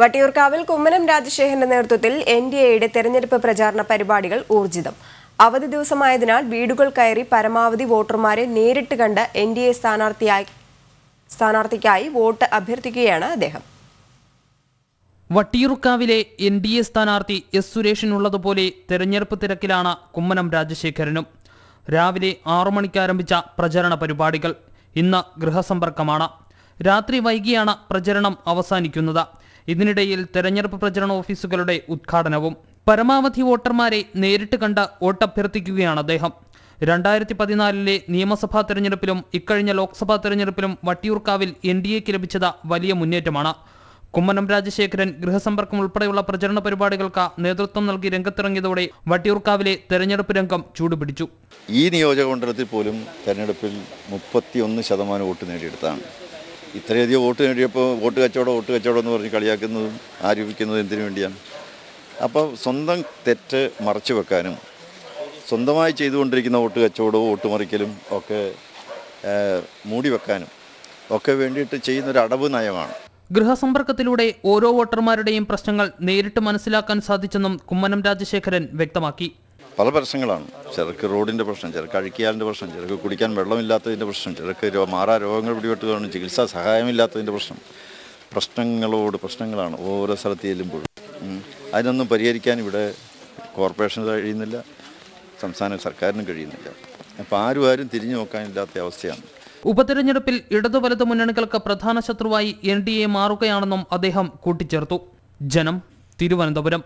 വട്ടിയൂർക്കാവിൽ കുമ്മനം രാജശേഖരന്റെ നേതൃത്വത്തിൽ N D എയുടെ തെരഞ്ഞെടുപ്പ് പ്രചാരണ പരിപാടികൾ ഊർജിതം. അവധി ദിവസമായതിനാൽ വീടുകൾ കയറി പരമാവധി വോട്ടർമാരെ നേരിട്ട് കണ്ട് എൻ ഡി എ സ്ഥാനാർത്ഥിക്കായി വോട്ട് അഭ്യർത്ഥിക്കുകയാണ് അദ്ദേഹം. വട്ടിയൂർക്കാവിലെ എൻ ഡി എ സ്ഥാനാർത്ഥി എസ് സുരേഷിനുള്ളതുപോലെ തെരഞ്ഞെടുപ്പ് തിരക്കിലാണ് കുമ്മനം രാജശേഖരനും. രാവിലെ ആറു മണിക്ക് ആരംഭിച്ച പ്രചരണ പരിപാടികൾ ഇന്ന് ഗൃഹസമ്പർക്കമാണ്. രാത്രി വൈകിയാണ് പ്രചരണം അവസാനിക്കുന്നത്. ഇതിനിടയിൽ തെരഞ്ഞെടുപ്പ് പ്രചരണ ഓഫീസുകളുടെ ഉദ്ഘാടനവും പരമാവധി വോട്ടർമാരെ നേരിട്ട് കണ്ട് വോട്ടഭ്യർത്ഥിക്കുകയാണ് അദ്ദേഹം. രണ്ടായിരത്തി പതിനാലിലെ നിയമസഭാ തെരഞ്ഞെടുപ്പിലും ഇക്കഴിഞ്ഞ ലോക്സഭാ തെരഞ്ഞെടുപ്പിലും വട്ടിയൂർക്കാവിൽ എൻ ഡി എക്ക് ലഭിച്ചത് വലിയ മുന്നേറ്റമാണ്. കുമ്മനം രാജശേഖരൻ ഗൃഹസമ്പർക്കം ഉൾപ്പെടെയുള്ള പ്രചരണ പരിപാടികൾക്ക് നേതൃത്വം നൽകി രംഗത്തിറങ്ങിയതോടെ വട്ടിയൂർക്കാവിലെ തെരഞ്ഞെടുപ്പ് രംഗം ചൂടുപിടിച്ചു. ഈ നിയോജക മണ്ഡലത്തിൽ പോലും തെരഞ്ഞെടുപ്പിൽ മുപ്പത്തിയൊന്ന് ശതമാനം വോട്ട് നേടിയെടുത്താണ് ഇത്രയധികം വോട്ട് നേടിയപ്പോൾ വോട്ട് കച്ചവടം വോട്ട് കച്ചവടം എന്ന് പറഞ്ഞ് കളിയാക്കുന്നതും ആരോപിക്കുന്നതും എന്തിനു വേണ്ടിയാണ്? അപ്പോൾ സ്വന്തം തെറ്റ് മറച്ചു വെക്കാനും സ്വന്തമായി ചെയ്തുകൊണ്ടിരിക്കുന്ന വോട്ട് കച്ചവടവും വോട്ട് മറിക്കലും ഒക്കെ മൂടി വെക്കാനും ഒക്കെ വേണ്ടിയിട്ട് ചെയ്യുന്നൊരു അടവ് നയമാണ്. ഗൃഹസമ്പർക്കത്തിലൂടെ ഓരോ വോട്ടർമാരുടെയും പ്രശ്നങ്ങൾ നേരിട്ട് മനസ്സിലാക്കാൻ സാധിച്ചെന്നും കുമ്മനം രാജശേഖരൻ വ്യക്തമാക്കി. പല പ്രശ്നങ്ങളാണ് ചിലർക്ക് റോഡിന്റെ പ്രശ്നം ചിലർക്ക് അഴുക്കിയാലിന്റെ പ്രശ്നം ചിലർക്ക് കുടിക്കാൻ വെള്ളമില്ലാത്തതിന്റെ പ്രശ്നം ചിലർക്ക് മാറാ രോഗങ്ങൾ പിടിപെട്ടുകയാണ് ചികിത്സാ സഹായമില്ലാത്തതിന്റെ പ്രശ്നം. പ്രശ്നങ്ങളോട് പ്രശ്നങ്ങളാണ് ഓരോ സ്ഥലത്ത് ചെല്ലുമ്പോഴും. അതിനൊന്നും പരിഹരിക്കാൻ ഇവിടെ കോർപ്പറേഷന് കഴിയുന്നില്ല സംസ്ഥാന സർക്കാരിനും കഴിയുന്നില്ല. അപ്പോൾ ആരും ആരും തിരിഞ്ഞു നോക്കാനില്ലാത്ത അവസ്ഥയാണ്. ഉപതെരഞ്ഞെടുപ്പിൽ ഇടതു വലതു മുന്നണികൾക്ക് പ്രധാന ശത്രുവായി എൻ ഡി എ മാറുകയാണെന്നും അദ്ദേഹം കൂട്ടിച്ചേർത്തു. ജനം തിരുവനന്തപുരം.